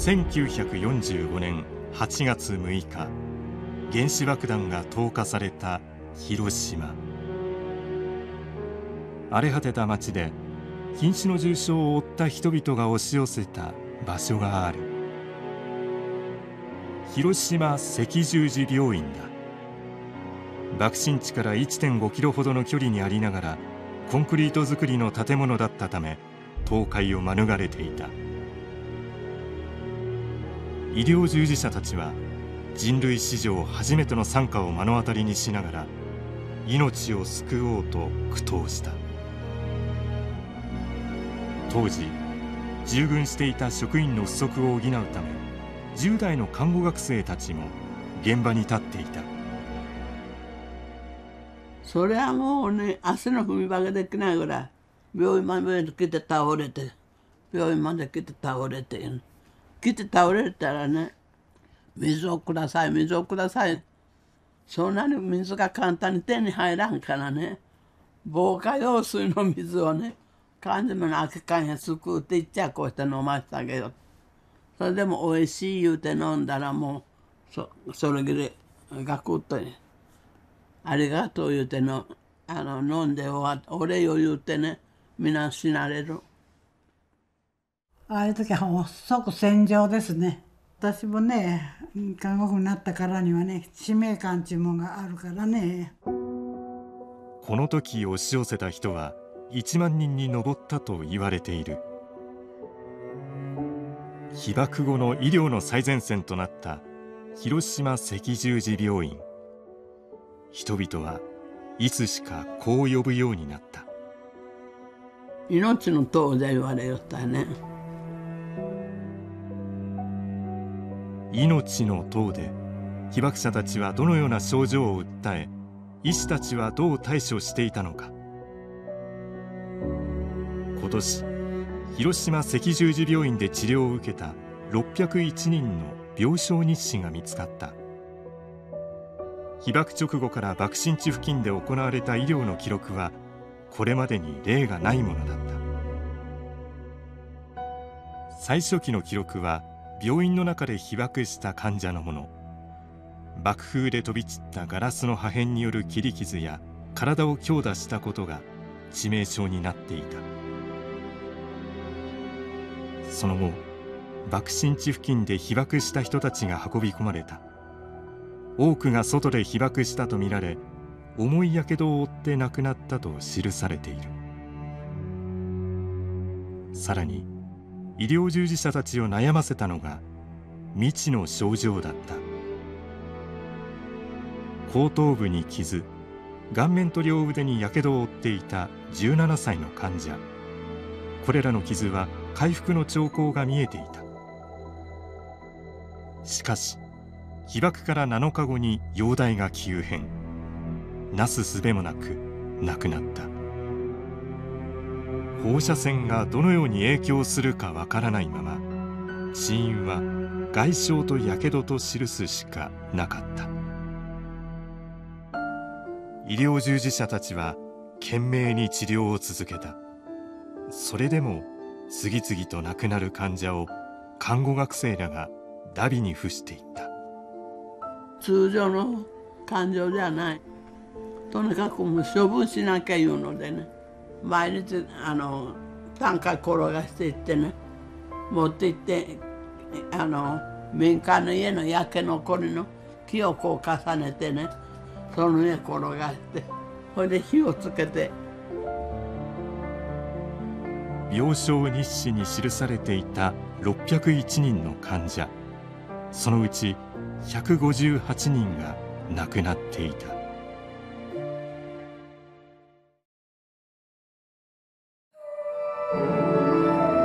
1945年8月6日原子爆弾が投下された広島。荒れ果てた町で瀕死の重傷を負った人々が押し寄せた場所がある。広島赤十字病院だ。爆心地から1.5キロほどの距離にありながらコンクリート造りの建物だったため倒壊を免れていた。医療従事者たちは人類史上初めての惨禍を目の当たりにしながら命を救おうと苦闘した。当時従軍していた職員の不足を補うため10代の看護学生たちも現場に立っていた。それはもうね足の踏み場ができないぐらい病院まで来て倒れて病院まで来て倒れて来て倒れたらね水をください水をください。そんなに水が簡単に手に入らんからね防火用水の水をね缶詰の空き缶へすくっていっちゃこうして飲ましたけどそれでもおいしい言うて飲んだらもうそそれぐらいガクッとねありがとう言うてのあの飲んで終わお礼を言うてね皆死なれる。ああいう時は即戦場ですね。私もね看護婦になったからにはね使命感っていうものがあるからね。この時押し寄せた人は1万人に上ったと言われている。被爆後の医療の最前線となった広島赤十字病院。人々はいつしかこう呼ぶようになった。命の塔で言われよったね命の塔で被爆者たちはどのような症状を訴え医師たちはどう対処していたのか。今年広島赤十字病院で治療を受けた601人の病床日誌が見つかった。被爆直後から爆心地付近で行われた医療の記録はこれまでに例がないものだった。最初期の記録は病院の中で被爆した患者のもの。爆風で飛び散ったガラスの破片による切り傷や体を強打したことが致命傷になっていた。その後爆心地付近で被爆した人たちが運び込まれた。多くが外で被爆したとみられ重いやけどを負って亡くなったと記されている。さらに医療従事者たちを悩ませたのが未知の症状だった。後頭部に傷顔面と両腕にやけどを負っていた17歳の患者。これらの傷は回復の兆候が見えていた。しかし被爆から7日後に容体が急変。なすすべもなく亡くなった。放射線がどのように影響するかわからないまま死因は外傷とやけどと記すしかなかった。医療従事者たちは懸命に治療を続けた。それでも次々と亡くなる患者を看護学生らがダビに付していった。通常の感情じゃない。とにかくもう処分しなきゃいうのでね。毎日あの担架転がしていってね。持って行ってあの民間の家の焼け残りの木をこう重ねてねその上転がしてそれで火をつけて。病床日誌に記されていた601人の患者。そのうち158人が亡くなっていた。うん。